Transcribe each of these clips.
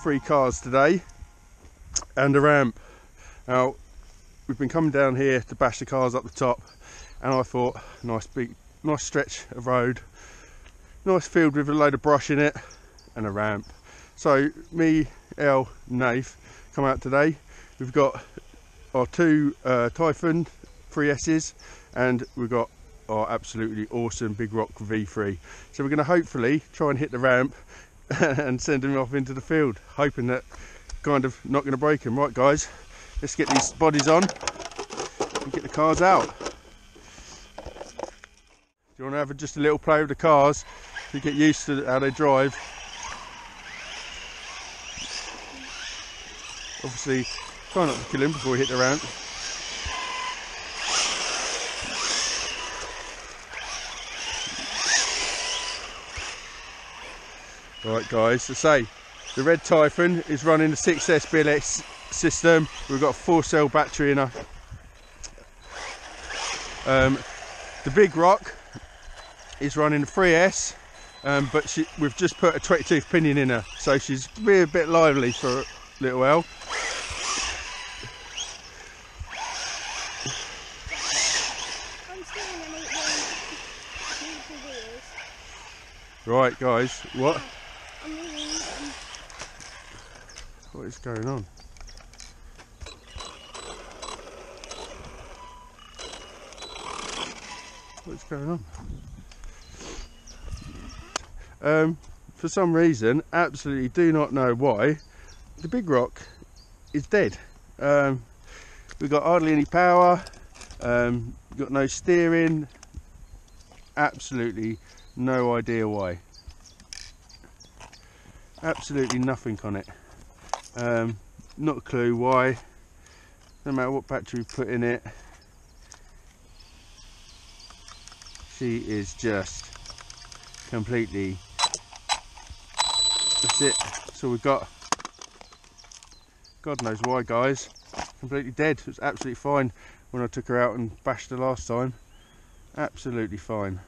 three cars today and a ramp. Now, we've been coming down here to bash the cars up the top and I thought, nice big, nice stretch of road, nice field with a load of brush in it and a ramp. So me, El, Nath come out today. We've got our two uh, Typhon 3Ss and we've got our absolutely awesome Big Rock V3. So we're going to hopefully try and hit the ramp and send him off into the field, hoping that kind of not going to break him. Right guys, let's get these bodies on and get the cars out. Do you want to have just a little play with the cars to get used to how they drive? Obviously, try not to kill him before we hit the ramp. Right guys, to say, the red Typhon is running the 6S BLX system. We've got a four cell battery in her. Um, the Big Rock is running the 3S, um, but she, we've just put a 20 tooth pinion in her, so she's be a bit lively for a little while. Right guys, what? What is going on? What's going on? Um, for some reason, absolutely do not know why, the big rock is dead. Um, we've got hardly any power, um, got no steering, absolutely no idea why. Absolutely nothing on it. Um, not a clue why. No matter what battery we put in it. She is just completely that's it. So we've got God knows why guys. Completely dead. It was absolutely fine when I took her out and bashed her last time. Absolutely fine.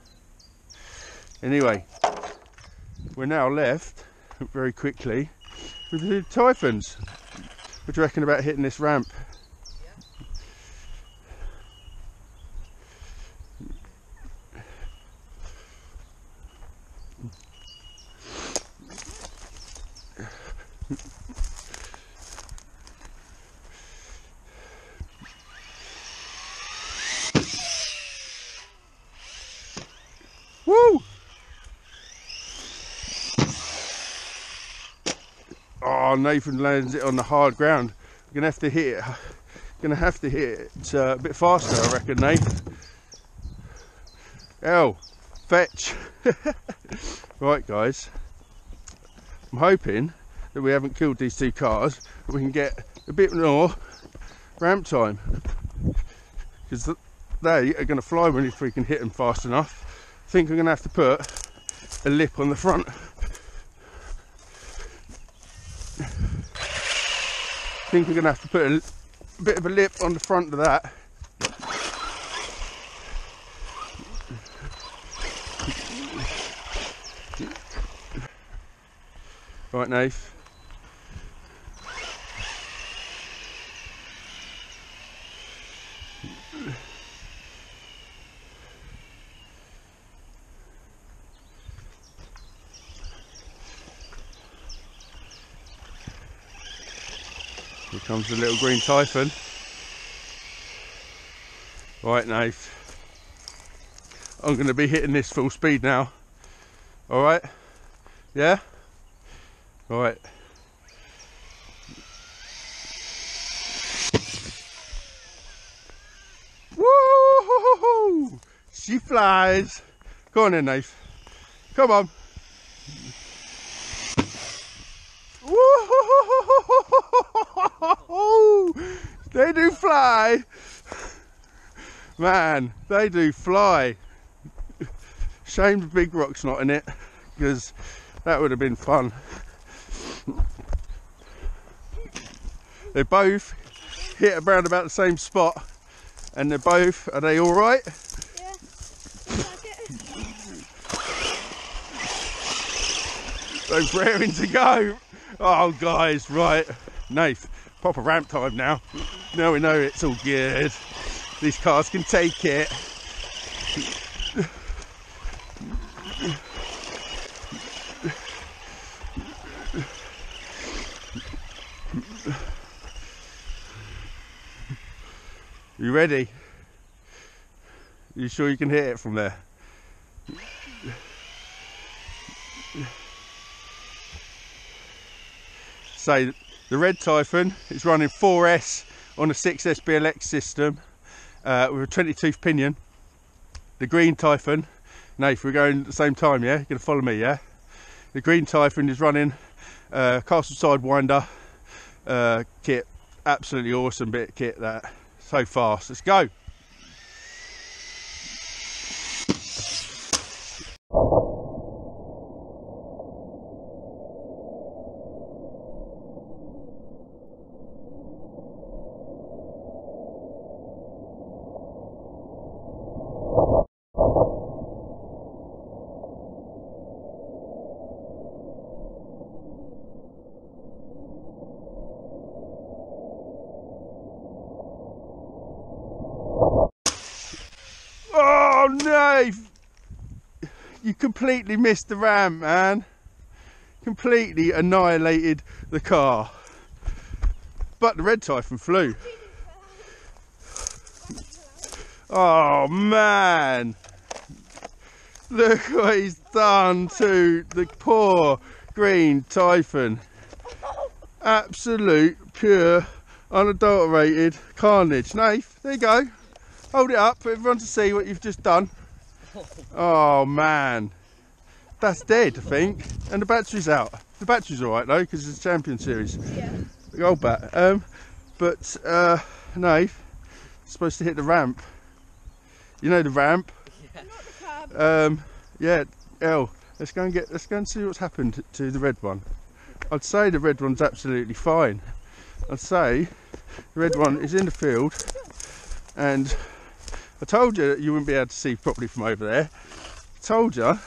Anyway, we're now left very quickly with the Typhons. What do you reckon about hitting this ramp? Woo! Oh, Nathan lands it on the hard ground. We're gonna have to hit it. Gonna have to hit it uh, a bit faster, I reckon, Nate. Oh, fetch. right, guys. I'm hoping that we haven't killed these two cars. we can get a bit more ramp time because they are going to fly when if we can hit them fast enough. I think I'm going to have to put a lip on the front think we're going to have to put a, a bit of a lip on the front of that. Right, Nath. Here comes the little green typhon. Right, Nath. I'm going to be hitting this full speed now. All right? Yeah? All right. Woo! She flies. Go on then, Nath. Come on. Do fly. Man, they do fly. Shame the big rock's not in it, because that would have been fun. They both hit around about the same spot, and they're both, are they all right? Yeah. They're raring to go. Oh, guys, right. Nath, proper ramp time now. Now we know it's all good. These cars can take it. You ready? You sure you can hit it from there? So the red Typhon is running 4S on a 6S BLX system uh, with a 20 tooth pinion. The green Typhon, Nath, we're going at the same time, yeah? You're to follow me, yeah? The green Typhon is running uh, castle sidewinder uh, kit. Absolutely awesome bit of kit that. So fast. Let's go. Oh no! You completely missed the ramp, man. Completely annihilated the car. But the red Typhon flew. Oh man! Look what he's done to the poor green Typhon. Absolute, pure, unadulterated carnage. Nath, there you go. Hold it up for everyone to see what you've just done. Oh man, that's dead, I think. And the battery's out. The battery's all right though, because it's a Champion Series. Yeah. The old bat. Um, but uh, no, supposed to hit the ramp. You know the ramp. Not the cab. Um, yeah, El. Let's go and get. Let's go and see what's happened to the red one. I'd say the red one's absolutely fine. I'd say the red one is in the field, and I told you you wouldn't be able to see properly from over there. I told you.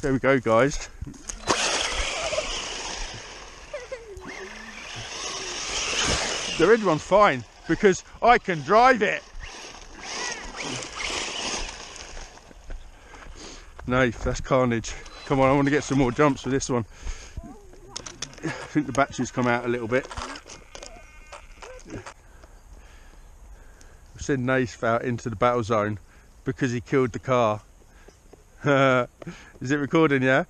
There we go, guys. The red one's fine because I can drive it. No, that's carnage. Come on, I want to get some more jumps for this one. I think the battery's come out a little bit. We've sent Nath out into the battle zone because he killed the car. Is it recording, yeah?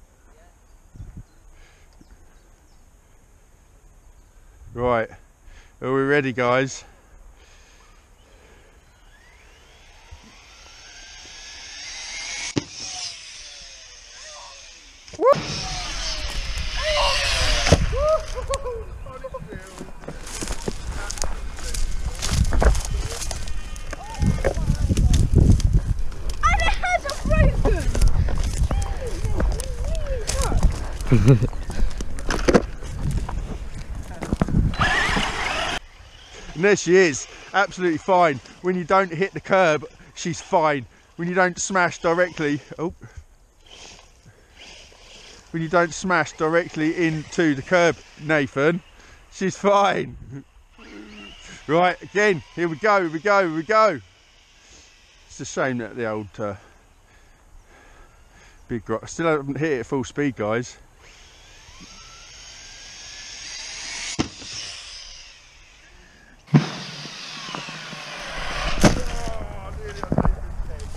Right. Are we ready, guys? And there she is, absolutely fine. When you don't hit the curb, she's fine. When you don't smash directly, oh, when you don't smash directly into the curb, Nathan, she's fine. Right, again, here we go, here we go, here we go. It's a shame that the old uh, big rock, still haven't hit it at full speed, guys.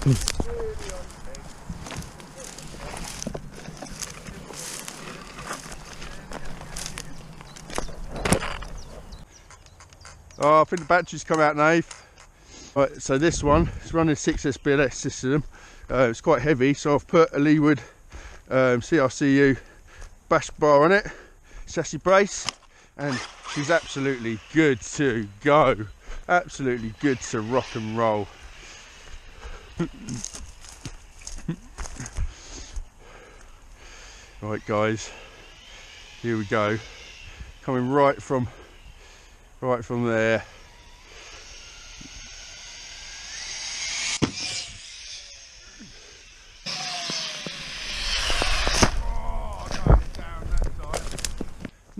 Oh, I think the battery's come out, Nave. Right, so this one is running 6S BLX system. Uh, it's quite heavy, so I've put a Leeward um, CRCU bash bar on it, chassis brace, and she's absolutely good to go. Absolutely good to rock and roll. Right, guys, here we go. Coming right from right from there.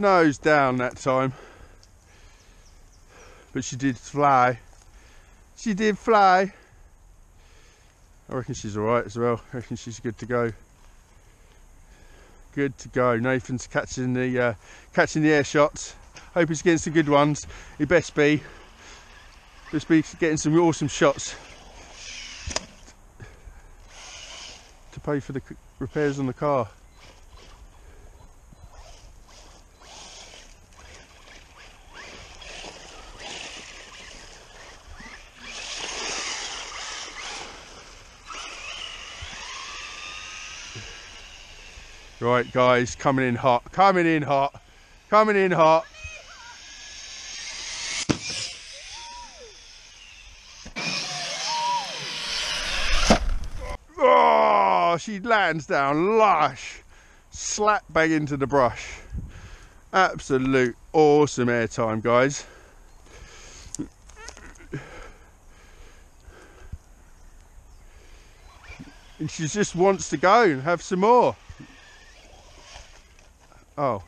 nose down that time. But she did fly. She did fly. I reckon she's alright as well. I reckon she's good to go. Good to go. Nathan's catching the uh, catching the air shots. Hope he's getting some good ones. He best be. Best be getting some awesome shots to pay for the repairs on the car. Right, guys, coming in hot, coming in hot, coming in hot. Oh, she lands down lush, slap bang into the brush. Absolute awesome airtime, guys. And she just wants to go and have some more. Oh.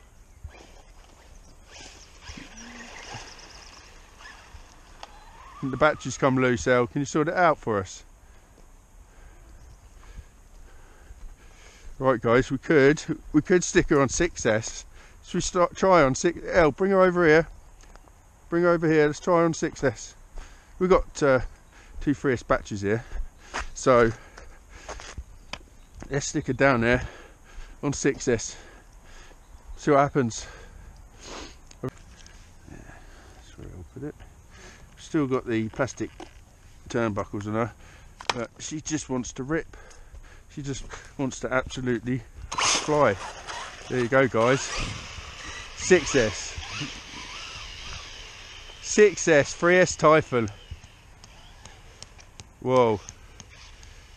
The battery's come loose, El. Can you sort it out for us? Right, guys, we could we could stick her on 6S. Should we start try on 6 El, bring her over here. Bring her over here. Let's try on 6S. We've got uh, two 3S batteries here. So let's stick her down there on 6S. See what happens. Yeah, that's where I'll put it. Still got the plastic turnbuckles on her, but she just wants to rip. She just wants to absolutely fly. There you go, guys. 6S. 6S, 3S Typhon. Whoa.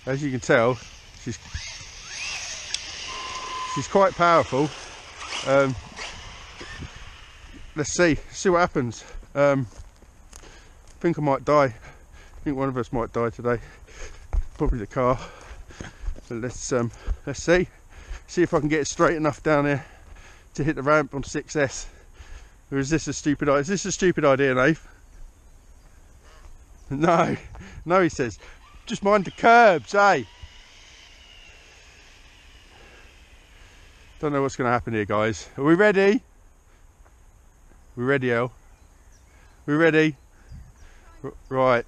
As you can tell, she's she's quite powerful. Um, let's see, see what happens. Um, I think I might die. I think one of us might die today. Probably the car. So let's um, let's see, see if I can get it straight enough down there to hit the ramp on 6S. Or is this a stupid idea? Is this a stupid idea, Nave? No, no, he says. Just mind the curbs, eh? Don't know what's going to happen here, guys. Are we ready? We ready, El? We ready? R- right.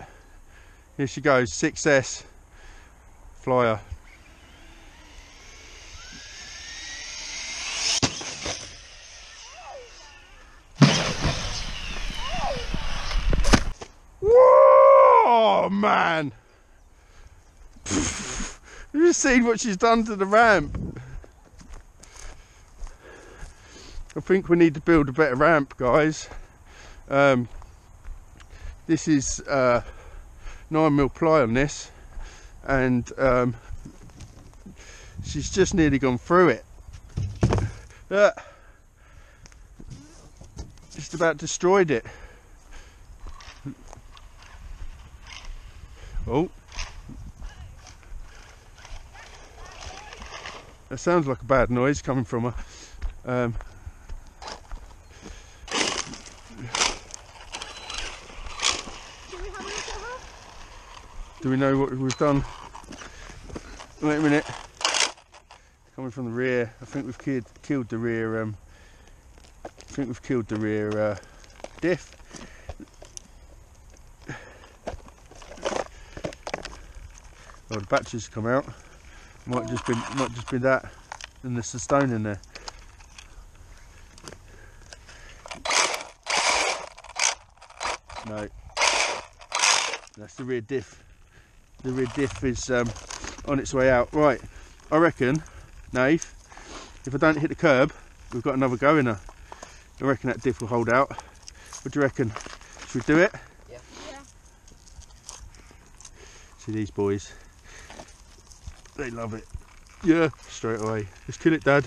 Here she goes. 6S flyer. Whoa, man! Have you seen what she's done to the ramp? I think we need to build a better ramp, guys. Um, this is uh, nine mil ply on this, and um, she's just nearly gone through it. Uh, just about destroyed it. Oh. That sounds like a bad noise coming from her. Um, Do we have a look at her? Do we know what we've done? Wait a minute. Coming from the rear, I think we've killed, killed the rear. Um, I think we've killed the rear uh, diff. Oh, the batteries come out. Might just be might just be that, and there's a stone in there. No, that's the rear diff. The rear diff is um, on its way out. Right, I reckon, Nave, if I don't hit the curb, we've got another go in her. I reckon that diff will hold out. What do you reckon? Should we do it? Yeah. See these boys. They love it. Yeah, straight away. Let's kill it, Dad.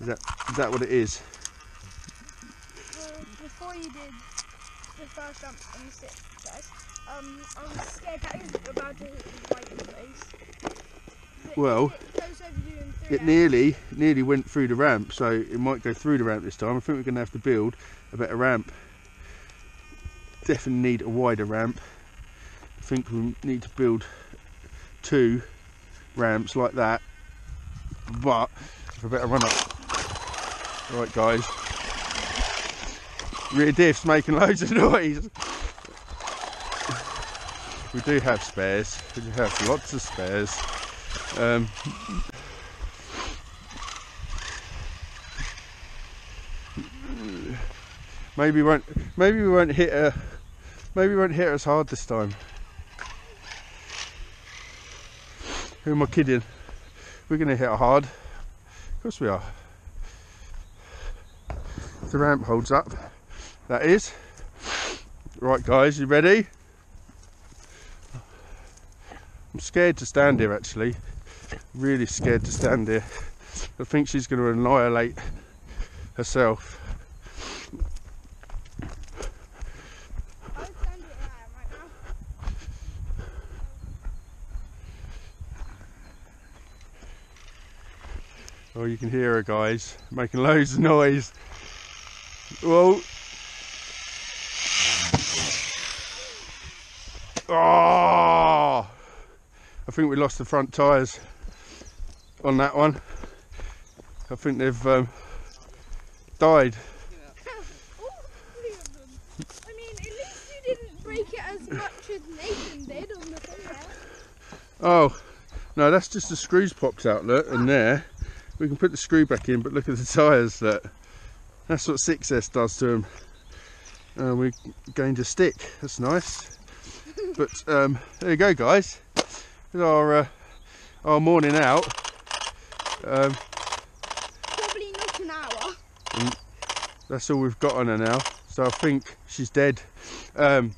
Is that is that what it is? Well, before you did the first jump on the sixth guys, um, I was scared that he was about to hit you the face. It- Well, it goes over you in three it nearly nearly went through the ramp, so it might go through the ramp this time. I think we're going to have to build a better ramp. Definitely need a wider ramp. I think we need to build two ramps like that, but for a better run up. Right, guys. Rear diff's making loads of noise. We do have spares. We have lots of spares. Um, maybe won't. Maybe we won't hit a. Maybe we won't hit as hard this time. Who am I kidding? We're going to hit hard. Of course we are. The ramp holds up. That is. Right, guys, you ready? I'm scared to stand here actually. Really scared to stand here. I think she's going to annihilate herself. Oh, you can hear her, guys, making loads of noise. Whoa. Oh! I think we lost the front tyres on that one. I think they've um, died. All three of them. I mean, at least you didn't break it as much as Nathan did on the. Oh, no, that's just the screws popped out, look, and there. We can put the screw back in, but look at the tyres, look. That's what 6S does to them. Uh, we gained a stick, that's nice. But um, there you go, guys. There's our, uh, our morning out. Um, Probably not an hour. that's all we've got on her now. So I think she's dead. Um,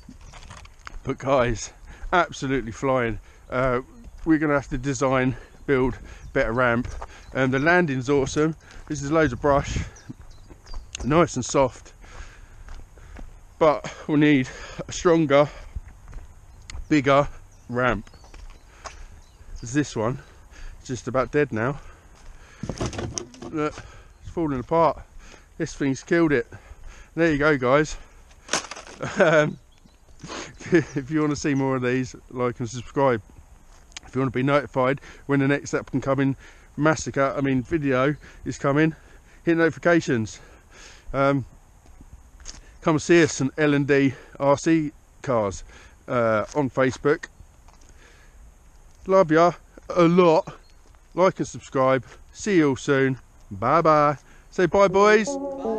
but guys, absolutely flying. Uh, we're going to have to design, build better ramp. Um, the landing's awesome. This is loads of brush, nice and soft. But we need a stronger, bigger ramp. 'Cause This one is just about dead now. Look, it's falling apart. This thing's killed it. There you go, guys. Um, if you want to see more of these, like and subscribe. If you want to be notified when the next upcoming massacre, I mean video, is coming, hit notifications. Um, come see us on L&D RC Cars uh, on Facebook. Love ya a lot. Like and subscribe. See you all soon. Bye bye. Say bye, boys. Bye.